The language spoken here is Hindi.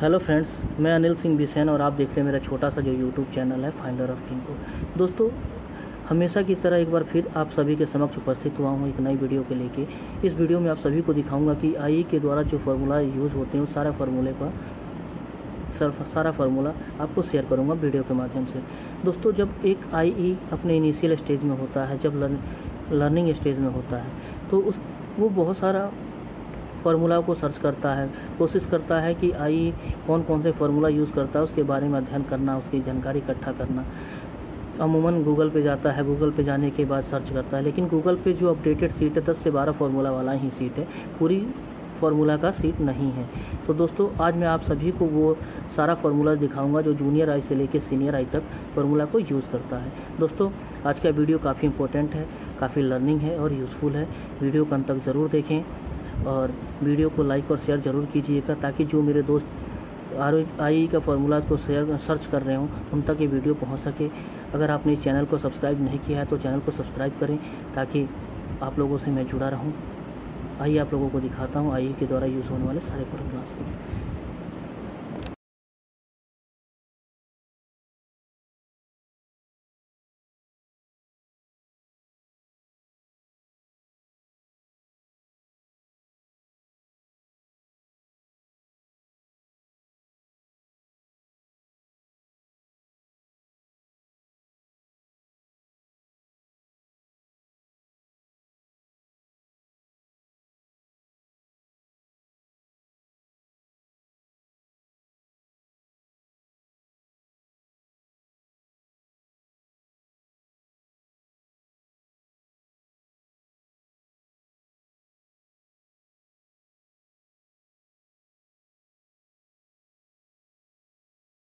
हेलो फ्रेंड्स, मैं अनिल सिंह बिसेन और आप देख रहे हैं मेरा छोटा सा जो यूट्यूब चैनल है फाइंडर ऑफ़ किंग को। दोस्तों, हमेशा की तरह एक बार फिर आप सभी के समक्ष उपस्थित हुआ हूँ एक नई वीडियो के लेके। इस वीडियो में आप सभी को दिखाऊँगा कि आई के द्वारा जो फार्मूला यूज़ होते हैं, उस सारे फार्मूले का सर फार्मूला आपको शेयर करूँगा वीडियो के माध्यम से। दोस्तों, जब एक आई अपने इनिशियल स्टेज में होता है, जब लर्न लर्निंग स्टेज में होता है तो उस वो बहुत सारा फार्मूला को सर्च करता है, कोशिश करता है कि आई कौन कौन से फार्मूला यूज़ करता है, उसके बारे में अध्ययन करना, उसकी जानकारी इकट्ठा करना। अमूमन गूगल पे जाता है, गूगल पे जाने के बाद सर्च करता है, लेकिन गूगल पे जो अपडेटेड सीट है, दस से बारह फार्मूला वाला ही सीट है, पूरी फार्मूला का सीट नहीं है। तो दोस्तों, आज मैं आप सभी को वो सारा फार्मूला दिखाऊँगा जो जूनियर आई से लेकर सीनियर आई तक फार्मूला को यूज़ करता है। दोस्तों, आज का वीडियो काफ़ी इंपॉर्टेंट है, काफ़ी लर्निंग है और यूज़फुल है। वीडियो को अंत तक ज़रूर देखें। और वीडियो को लाइक और शेयर ज़रूर कीजिएगा ताकि जो मेरे दोस्त आर आई का फार्मूलाज को शेयर सर्च कर रहे हों, उन तक ये वीडियो पहुँच सके। अगर आपने इस चैनल को सब्सक्राइब नहीं किया है तो चैनल को सब्सक्राइब करें ताकि आप लोगों से मैं जुड़ा रहूँ। आइए आप लोगों को दिखाता हूँ आई के द्वारा यूज़ होने वाले सारे फार्मूलाज को।